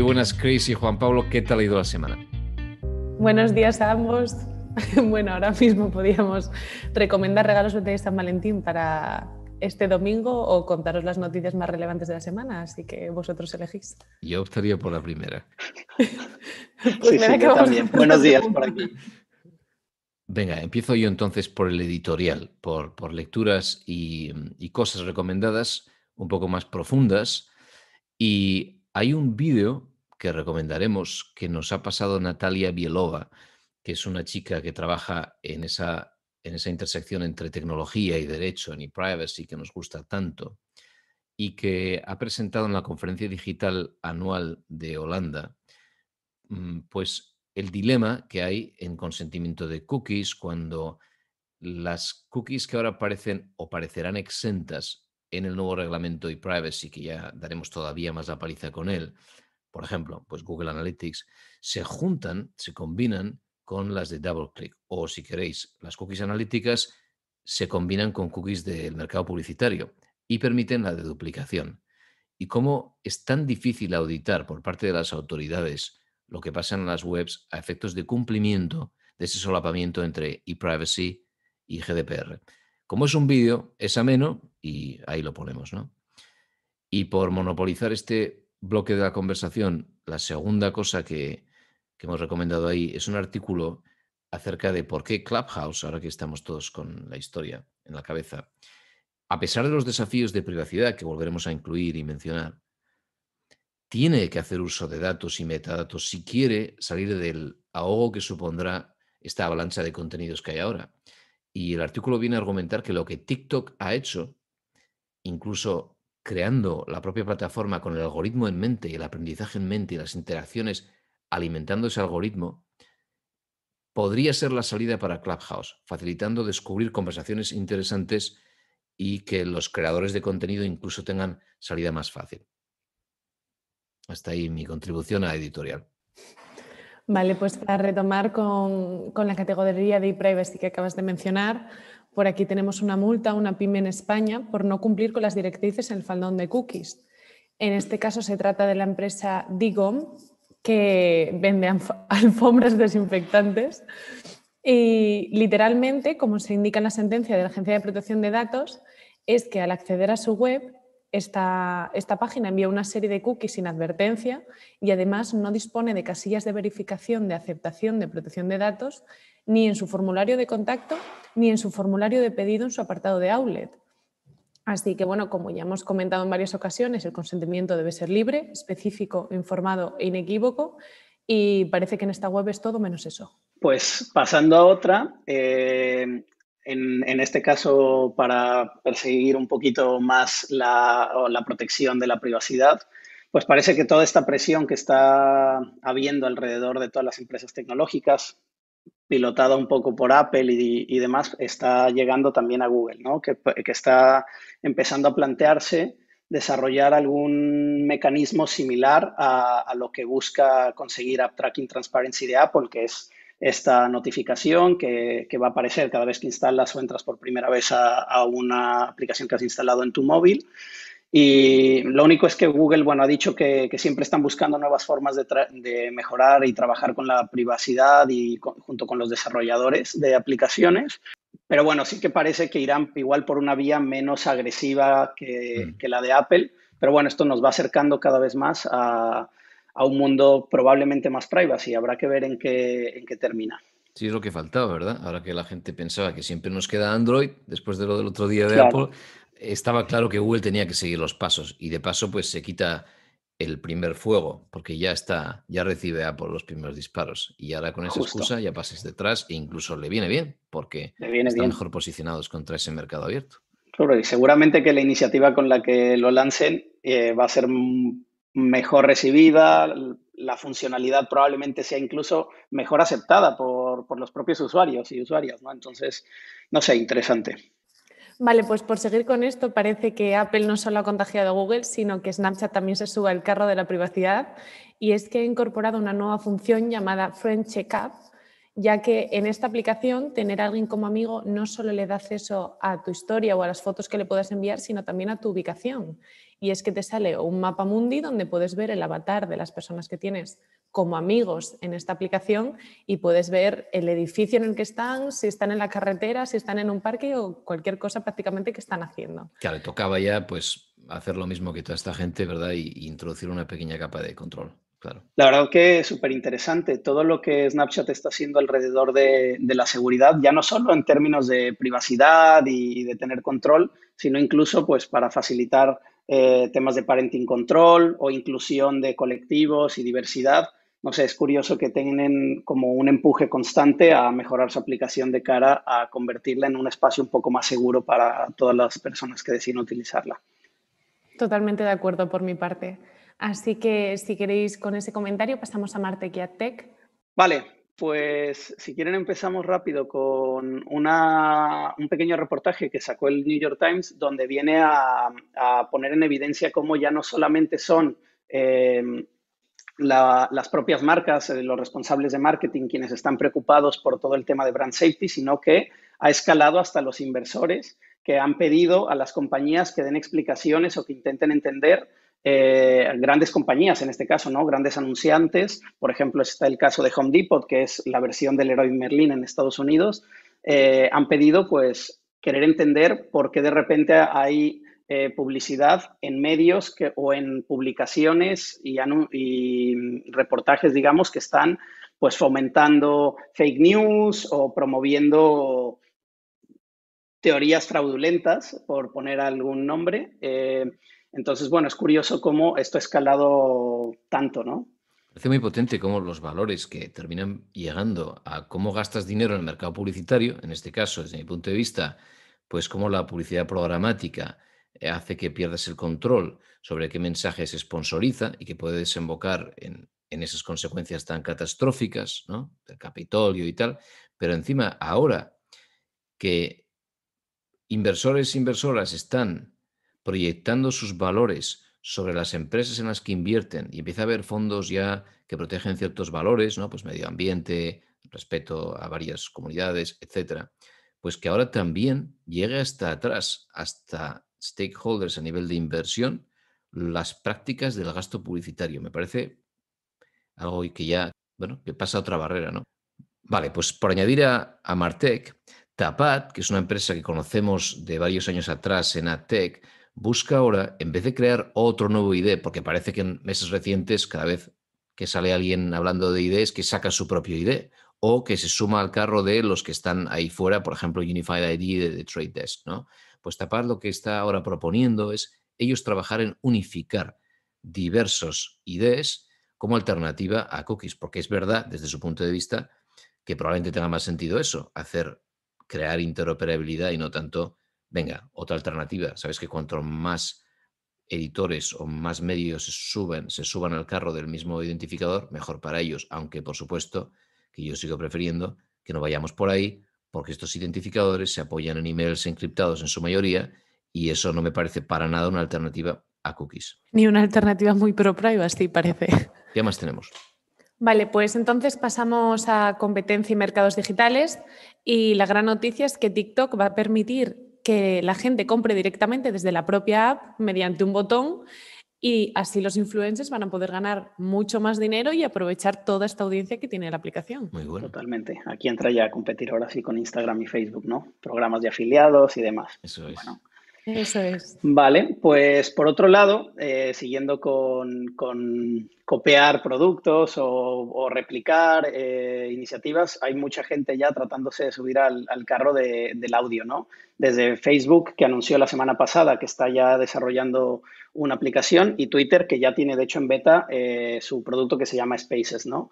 Muy buenas, Chris y Juan Pablo. ¿Qué tal ha ido la semana? Buenos días a ambos. Bueno, ahora mismo podríamos recomendar regalos de San Valentín para este domingo o contaros las noticias más relevantes de la semana, así que vosotros elegís. Yo optaría por la primera. pues sí, también. Buenos días por aquí. Venga, empiezo yo entonces por el editorial, por, por lecturas y, y, cosas recomendadas un poco más profundas. Y hay un vídeo que recomendaremos que nos ha pasado Natalia Bielova, que es una chica que trabaja en esa, en esa intersección entre tecnología y derecho, en e-privacy, que nos gusta tanto, y que ha presentado en la conferencia digital anual de Holanda, mm, pues el dilema que hay en consentimiento de cookies cuando las cookies que ahora parecen o parecerán exentas en el nuevo reglamento e-privacy, que ya daremos todavía más la paliza con él, por ejemplo, pues Google Analytics, se juntan, se combinan con las de DoubleClick. O si queréis, las cookies analíticas se combinan con cookies del mercado publicitario y permiten la deduplicación. Y cómo es tan difícil auditar por parte de las autoridades lo que pasa en las webs a efectos de cumplimiento de ese solapamiento entre ePrivacy y GDPR. Como es un vídeo, es ameno y ahí lo ponemos, ¿no? Y por monopolizar este bloque de la conversación, la segunda cosa que, hemos recomendado ahí es un artículo acerca de por qué Clubhouse, ahora que estamos todos con la historia en la cabeza, a pesar de los desafíos de privacidad que volveremos a incluir y mencionar, tiene que hacer uso de datos y metadatos si quiere salir del ahogo que supondrá esta avalancha de contenidos que hay ahora. Y el artículo viene a argumentar que lo que TikTok ha hecho, incluso creando la propia plataforma con el algoritmo en mente y el aprendizaje en mente y las interacciones alimentando ese algoritmo, podría ser la salida para Clubhouse, facilitando descubrir conversaciones interesantes y que los creadores de contenido incluso tengan salida más fácil. Hasta ahí mi contribución a editorial. Vale, pues para retomar con, la categoría de privacy que acabas de mencionar, por aquí tenemos una multa a una pyme en España por no cumplir con las directrices en el faldón de cookies. En este caso se trata de la empresa Digom, que vende alfombras desinfectantes. Y literalmente, como se indica en la sentencia de la Agencia de Protección de Datos, es que al acceder a su web, esta, esta página envía una serie de cookies sin advertencia y además no dispone de casillas de verificación de aceptación de protección de datos ni en su formulario de contacto ni en su formulario de pedido en su apartado de outlet. Así que, bueno, como ya hemos comentado en varias ocasiones, el consentimiento debe ser libre, específico, informado e inequívoco y parece que en esta web es todo menos eso. Pues pasando a otra, eh, en, este caso para perseguir un poquito más la, protección de la privacidad, pues parece que toda esta presión que está habiendo alrededor de todas las empresas tecnológicas, pilotada un poco por Apple y, demás, está llegando también a Google, ¿no? que, que, está empezando a plantearse desarrollar algún mecanismo similar a, a, lo que busca conseguir App Tracking Transparency de Apple, que es esta notificación que, que va a aparecer cada vez que instalas o entras por primera vez a, a una aplicación que has instalado en tu móvil. Y lo único es que Google, bueno, ha dicho que, siempre están buscando nuevas formas de, mejorar y trabajar con la privacidad y junto con los desarrolladores de aplicaciones. Pero bueno, sí que parece que irán igual por una vía menos agresiva que, mm. la de Apple. Pero bueno, esto nos va acercando cada vez más a, un mundo probablemente más privacy. Habrá que ver en qué, en qué termina. Sí, es lo que faltaba, ¿verdad? Ahora que la gente pensaba que siempre nos queda Android, después de lo del otro día de Apple, estaba claro que Google tenía que seguir los pasos y de paso pues se quita el primer fuego porque ya está, ya recibe Apple los primeros disparos y ahora con esa excusa ya pases detrás e incluso le viene bien porque están mejor posicionados contra ese mercado abierto. Claro, y seguramente que la iniciativa con la que lo lancen eh, va a ser mejor recibida, la funcionalidad probablemente sea incluso mejor aceptada por, por los propios usuarios y usuarias, ¿no? Entonces, no sé, interesante. Vale, pues por seguir con esto, parece que Apple no solo ha contagiado a Google, sino que Snapchat también se sube al carro de la privacidad y es que ha incorporado una nueva función llamada Friend Checkup ya que en esta aplicación tener a alguien como amigo no solo le da acceso a tu historia o a las fotos que le puedas enviar, sino también a tu ubicación. Y es que te sale un mapa mundi donde puedes ver el avatar de las personas que tienes como amigos en esta aplicación y puedes ver el edificio en el que están, si están en la carretera, si están en un parque o cualquier cosa prácticamente que están haciendo. Claro, tocaba ya pues hacer lo mismo que toda esta gente, ¿verdad? Y, introducir una pequeña capa de control. La verdad que es súper interesante todo lo que Snapchat está haciendo alrededor de, la seguridad, ya no solo en términos de privacidad y, de tener control, sino incluso pues para facilitar eh, temas de parenting control o inclusión de colectivos y diversidad. No sé, es curioso que tengan como un empuje constante a mejorar su aplicación de cara a convertirla en un espacio un poco más seguro para todas las personas que deciden utilizarla. Totalmente de acuerdo por mi parte. Así que si queréis con ese comentario pasamos a a Tech. Vale, pues si quieren empezamos rápido con un pequeño reportaje que sacó el New York Times donde viene a, poner en evidencia cómo ya no solamente son eh, las propias marcas, eh, los responsables de marketing quienes están preocupados por todo el tema de brand safety, sino que ha escalado hasta los inversores que han pedido a las compañías que den explicaciones o que intenten entender eh, grandes compañías, en este caso, ¿no? Grandes anunciantes. Por ejemplo, está el caso de Home Depot, que es la versión del Leroy Merlin en Estados Unidos. Eh, han pedido, pues, querer entender por qué de repente hay eh, publicidad en medios o en publicaciones y, y, reportajes, digamos, que están, pues, fomentando fake news o promoviendo teorías fraudulentas, por poner algún nombre. Entonces, bueno, es curioso cómo esto ha escalado tanto, ¿no? Parece muy potente cómo los valores que terminan llegando a cómo gastas dinero en el mercado publicitario, en este caso, desde mi punto de vista, pues cómo la publicidad programática hace que pierdas el control sobre qué mensajes se sponsoriza y que puede desembocar en, en esas consecuencias tan catastróficas, ¿no? Del Capitolio y tal. Pero encima, ahora que inversores e inversoras están proyectando sus valores sobre las empresas en las que invierten y empieza a haber fondos ya que protegen ciertos valores, ¿no? Pues medio ambiente, respeto a varias comunidades, etcétera, pues que ahora también llegue hasta atrás, hasta stakeholders a nivel de inversión, las prácticas del gasto publicitario. Me parece algo que ya, bueno, que pasa otra barrera, ¿no? Vale, pues por añadir a, a Tapat, que es una empresa que conocemos de varios años atrás en AdTech, busca ahora, en vez de crear otro nuevo ID, porque parece que en meses recientes, cada vez que sale alguien hablando de ID, que saca su propio ID o que se suma al carro de los que están ahí fuera, por ejemplo, Unified ID de, Trade Desk, ¿no? Pues Tapar lo que está ahora proponiendo es ellos trabajar en unificar diversos IDs como alternativa a cookies, porque es verdad, desde su punto de vista, que probablemente tenga más sentido eso, hacer, crear interoperabilidad y no tanto venga, otra alternativa. Sabes que cuanto más editores o más medios se suben, se suban al carro del mismo identificador, mejor para ellos, aunque por supuesto que yo sigo prefiriendo que no vayamos por ahí, porque estos identificadores se apoyan en emails encriptados en su mayoría y eso no me parece para nada una alternativa a cookies. Ni una alternativa muy pro privacy, parece. ¿Qué más tenemos? Vale, pues entonces pasamos a competencia y mercados digitales y la gran noticia es que TikTok va a permitir que la gente compre directamente desde la propia app mediante un botón y así los influencers van a poder ganar mucho más dinero y aprovechar toda esta audiencia que tiene la aplicación. Muy bueno. Totalmente. Aquí entra ya a competir ahora sí con Instagram y Facebook, ¿no? Programas de afiliados y demás. Eso es. Eso es. Vale, pues por otro lado, eh, siguiendo con, copiar productos o, replicar eh, iniciativas, hay mucha gente ya tratándose de subir al, carro del audio, ¿no? Desde Facebook, que anunció la semana pasada que está ya desarrollando una aplicación, y Twitter, que ya tiene de hecho en beta eh, su producto que se llama Spaces, ¿no?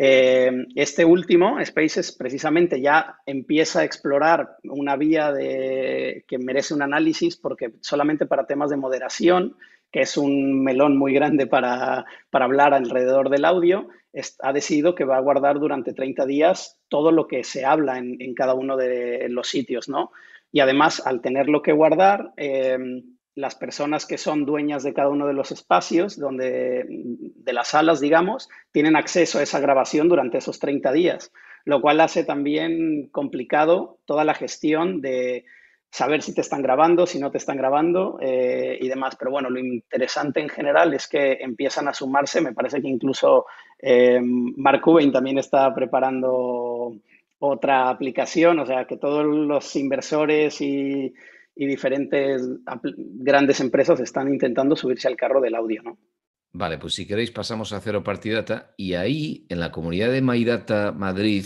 Eh, este último, Spaces, precisamente ya empieza a explorar una vía que merece un análisis porque solamente para temas de moderación, que es un melón muy grande para, hablar alrededor del audio, ha decidido que va a guardar durante 30 días todo lo que se habla en, cada uno de los sitios, ¿no? Y además, al tenerlo que guardar, eh, las personas que son dueñas de cada uno de los espacios, donde, de las salas, digamos, tienen acceso a esa grabación durante esos 30 días. lo cual hace también complicado toda la gestión de saber si te están grabando, si no te están grabando eh, y demás. Pero bueno, lo interesante en general es que empiezan a sumarse. Me parece que incluso eh, Mark Cuban también está preparando otra aplicación, o sea, que todos los inversores y, y diferentes grandes empresas están intentando subirse al carro del audio, ¿no? Vale, pues si queréis pasamos a Cero Partidata y ahí en la comunidad de MyData Madrid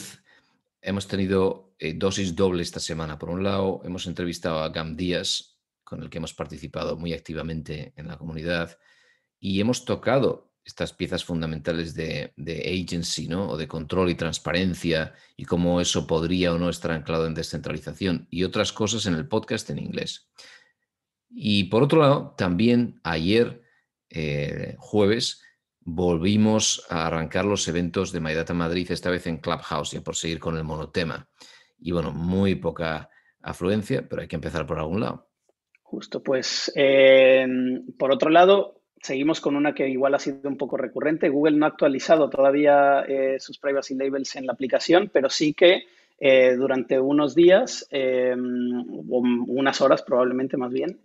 hemos tenido eh, dosis doble esta semana. Por un lado, hemos entrevistado a Gam Díaz, con el que hemos participado muy activamente en la comunidad, y hemos tocado estas piezas fundamentales de, agency, ¿no? O de control y transparencia, y cómo eso podría o no estar anclado en descentralización, y otras cosas en el podcast en inglés. Y por otro lado, también ayer, eh, jueves, volvimos a arrancar los eventos de MyData Madrid, esta vez en Clubhouse, ya por seguir con el monotema. Y bueno, muy poca afluencia, pero hay que empezar por algún lado. Justo, pues eh, por otro lado, seguimos con una que igual ha sido un poco recurrente. Google no ha actualizado todavía eh, sus privacy labels en la aplicación, pero sí que eh, durante unos días, o unas horas probablemente más bien,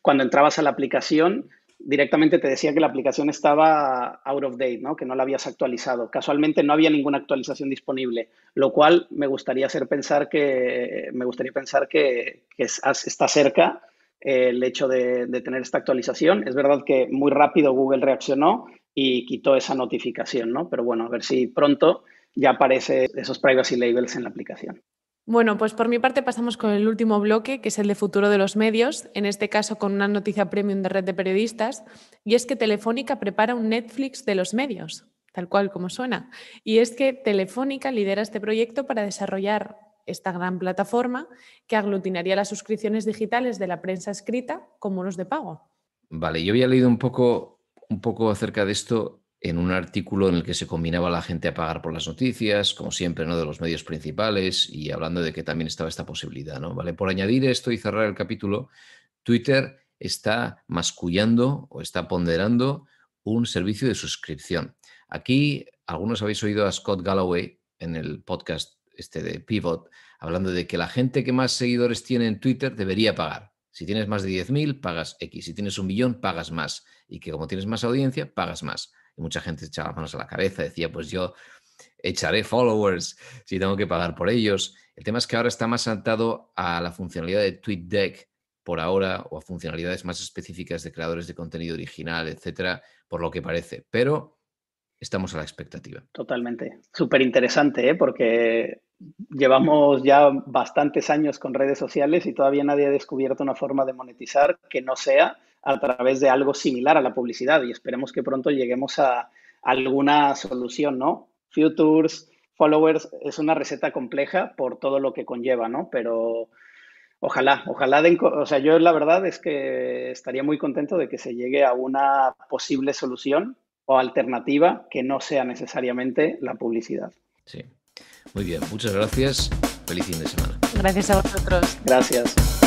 cuando entrabas a la aplicación, directamente te decía que la aplicación estaba out of date, ¿no? que no la habías actualizado. Casualmente no había ninguna actualización disponible, lo cual me gustaría hacer pensar que, me gustaría pensar que, está cerca eh, el hecho de, tener esta actualización. Es verdad que muy rápido Google reaccionó y quitó esa notificación, ¿no? Pero bueno, a ver si pronto ya aparece esos privacy labels en la aplicación. Bueno, pues por mi parte pasamos con el último bloque, que es el de futuro de los medios, en este caso con una noticia premium de red de periodistas, y es que Telefónica prepara un Netflix de los medios, tal cual como suena. Y es que Telefónica lidera este proyecto para desarrollar esta gran plataforma que aglutinaría las suscripciones digitales de la prensa escrita como los de pago. Vale, yo había leído un poco, un poco acerca de esto en un artículo en el que se combinaba la gente a pagar por las noticias, como siempre, ¿no? de los medios principales, y hablando de que también estaba esta posibilidad. ¿no? ¿Vale? Por añadir esto y cerrar el capítulo, Twitter está mascullando o está ponderando un servicio de suscripción. Aquí algunos habéis oído a Scott Galloway en el podcast este de Pivot, hablando de que la gente que más seguidores tiene en Twitter debería pagar. Si tienes más de 10.000, pagas X. Si tienes un millón, pagas más. Y que como tienes más audiencia, pagas más mucha gente echaba manos a la cabeza, decía, pues yo echaré followers si tengo que pagar por ellos. El tema es que ahora está más saltado a la funcionalidad de TweetDeck por ahora o a funcionalidades más específicas de creadores de contenido original, etcétera, por lo que parece. Pero estamos a la expectativa. Totalmente. Súper interesante, ¿eh? porque llevamos ya bastantes años con redes sociales y todavía nadie ha descubierto una forma de monetizar que no sea a través de algo similar a la publicidad y esperemos que pronto lleguemos a alguna solución, ¿no? Futures, followers, es una receta compleja por todo lo que conlleva, ¿no? Pero ojalá, ojalá, o sea, yo la verdad es que estaría muy contento de que se llegue a una posible solución o alternativa que no sea necesariamente la publicidad. Sí. Muy bien, muchas gracias. Feliz fin de semana. Gracias a vosotros. Gracias.